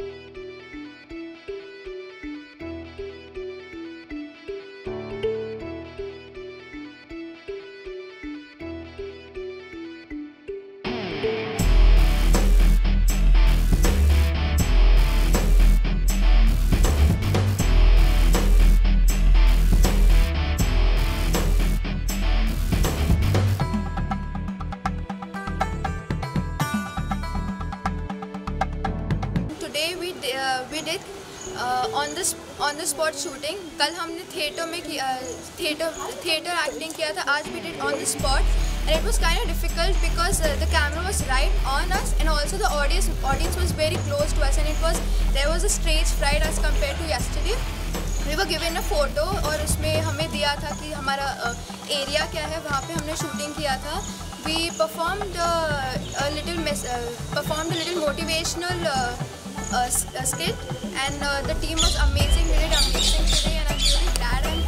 Bye. Day we we did on the on the spot shooting कल हमने theatre में किया थिएटर थिएटर एक्टिंग किया था, आज we did on the spot and it was kind difficult because the camera was right on us and also the audience audience was very close to us and it was there was a stage fright as compare to yesterday we were given a photo और उसमें हमें दिया था कि हमारा area क्या है, वहाँ पर हमने शूटिंग किया था। We perform the little perform the little motivational a uh, uh, skit. And uh, the team was amazing. We did amazing today and I'm really glad I'm